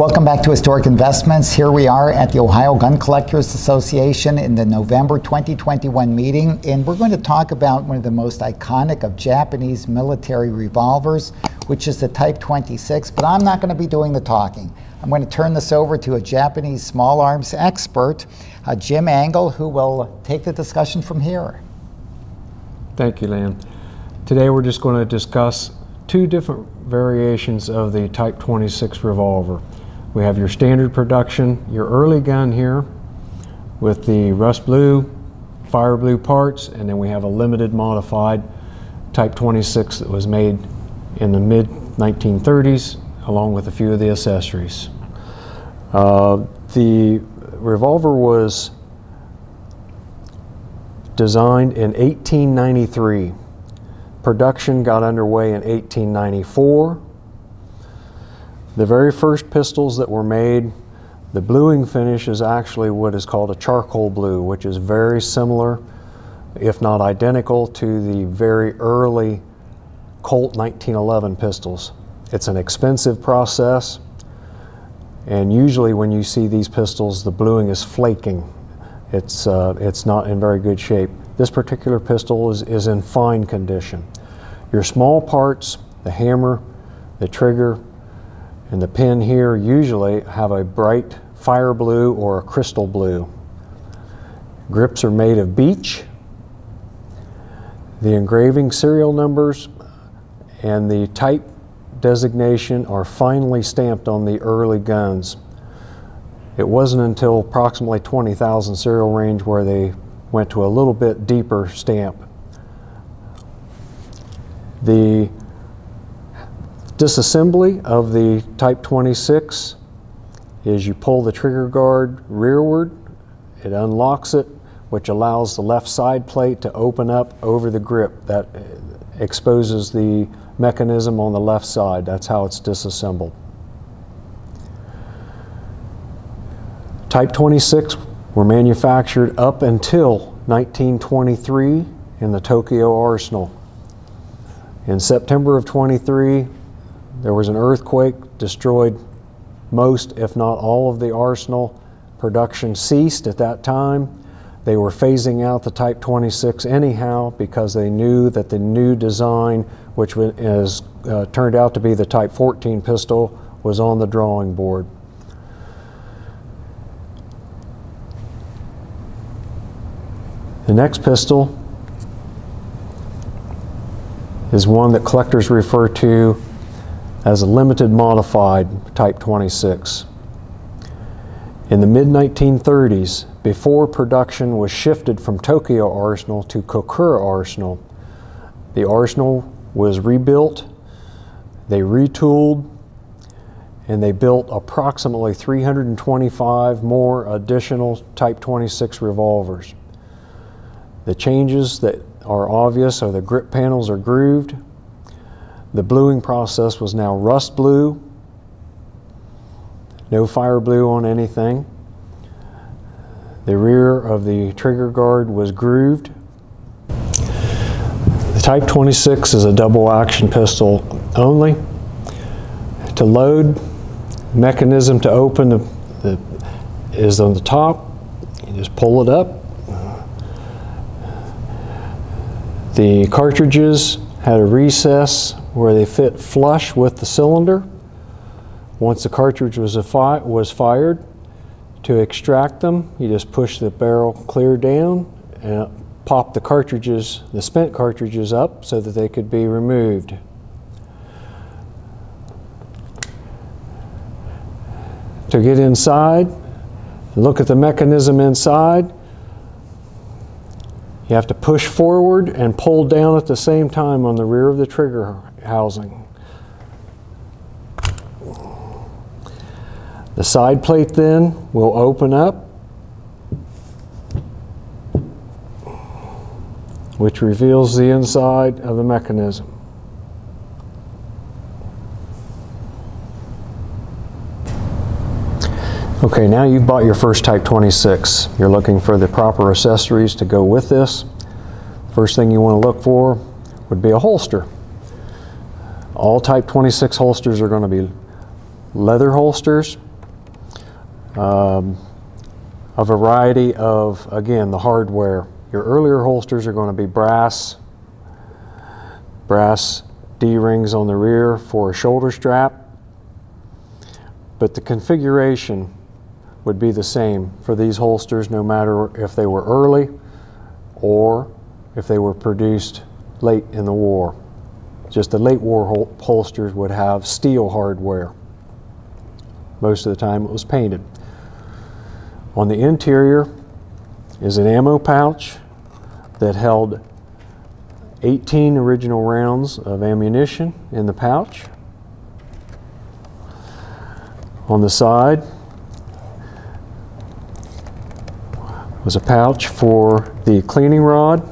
Welcome back to Historic Investments. Here we are at the Ohio Gun Collectors Association in the November 2021 meeting, and we're going to talk about one of the most iconic of Japanese military revolvers, which is the Type 26, but I'm not going to be doing the talking. I'm going to turn this over to a Japanese small arms expert, uh, Jim Angle, who will take the discussion from here. Thank you, Lan. Today we're just going to discuss two different variations of the Type 26 revolver. We have your standard production, your early gun here with the rust blue, fire blue parts, and then we have a limited modified Type 26 that was made in the mid 1930s along with a few of the accessories. Uh, the revolver was designed in 1893. Production got underway in 1894 the very first pistols that were made, the bluing finish is actually what is called a charcoal blue, which is very similar, if not identical, to the very early Colt 1911 pistols. It's an expensive process, and usually when you see these pistols, the bluing is flaking. It's, uh, it's not in very good shape. This particular pistol is, is in fine condition. Your small parts, the hammer, the trigger, and the pin here usually have a bright fire blue or a crystal blue. Grips are made of beech. The engraving serial numbers and the type designation are finely stamped on the early guns. It wasn't until approximately 20,000 serial range where they went to a little bit deeper stamp. The Disassembly of the Type 26 is you pull the trigger guard rearward, it unlocks it, which allows the left side plate to open up over the grip. That uh, exposes the mechanism on the left side. That's how it's disassembled. Type 26 were manufactured up until 1923 in the Tokyo Arsenal. In September of 23, there was an earthquake, destroyed most, if not all, of the arsenal. Production ceased at that time. They were phasing out the Type 26 anyhow because they knew that the new design, which has uh, turned out to be the Type 14 pistol, was on the drawing board. The next pistol is one that collectors refer to as a limited modified Type 26. In the mid 1930s, before production was shifted from Tokyo Arsenal to Kokura Arsenal, the arsenal was rebuilt, they retooled, and they built approximately 325 more additional Type 26 revolvers. The changes that are obvious are the grip panels are grooved, the bluing process was now rust blue, no fire blue on anything. The rear of the trigger guard was grooved. The Type 26 is a double action pistol only. To load, mechanism to open the, the, is on the top. You just pull it up. The cartridges had a recess where they fit flush with the cylinder. Once the cartridge was, fi was fired, to extract them, you just push the barrel clear down and pop the cartridges, the spent cartridges up so that they could be removed. To get inside, look at the mechanism inside, you have to push forward and pull down at the same time on the rear of the trigger housing. The side plate then will open up, which reveals the inside of the mechanism. Okay, now you've bought your first Type 26. You're looking for the proper accessories to go with this. First thing you want to look for would be a holster. All Type 26 holsters are going to be leather holsters um, a variety of, again, the hardware. Your earlier holsters are going to be brass, brass D-rings on the rear for a shoulder strap, but the configuration would be the same for these holsters no matter if they were early or if they were produced late in the war. Just the late war hol- holsters would have steel hardware. Most of the time it was painted. On the interior is an ammo pouch that held 18 original rounds of ammunition in the pouch. On the side was a pouch for the cleaning rod.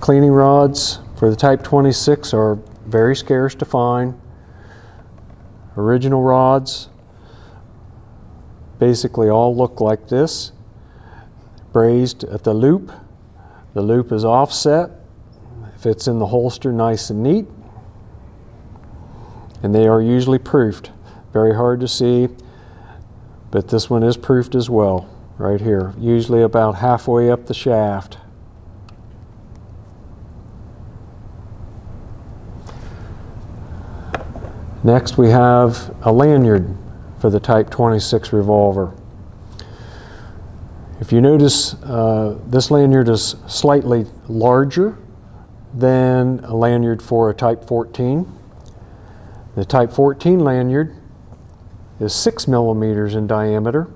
Cleaning rods for the Type 26 are very scarce to find. Original rods basically all look like this, brazed at the loop. The loop is offset, fits in the holster nice and neat, and they are usually proofed. Very hard to see, but this one is proofed as well, right here, usually about halfway up the shaft. Next we have a lanyard for the Type 26 revolver. If you notice, uh, this lanyard is slightly larger than a lanyard for a Type 14. The Type 14 lanyard is 6 millimeters in diameter.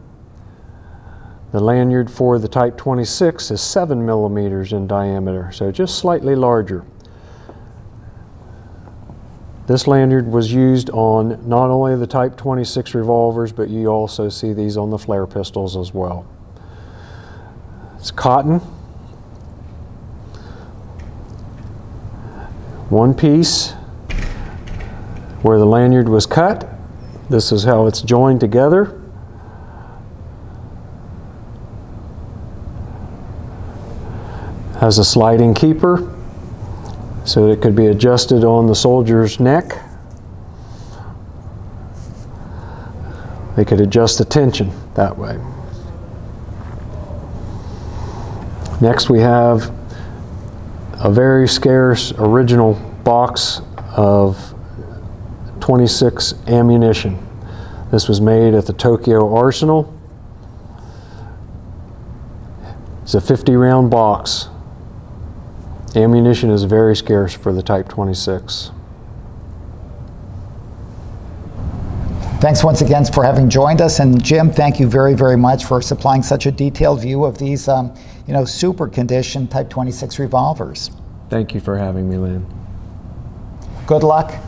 The lanyard for the Type 26 is 7 millimeters in diameter, so just slightly larger. This lanyard was used on not only the Type 26 revolvers, but you also see these on the flare pistols as well. It's cotton. One piece where the lanyard was cut. This is how it's joined together. Has a sliding keeper so it could be adjusted on the soldier's neck. They could adjust the tension that way. Next we have a very scarce original box of 26 ammunition. This was made at the Tokyo Arsenal. It's a 50 round box. Ammunition is very scarce for the Type 26. Thanks once again for having joined us. And Jim, thank you very, very much for supplying such a detailed view of these, um, you know, super condition Type 26 revolvers. Thank you for having me, Lynn. Good luck.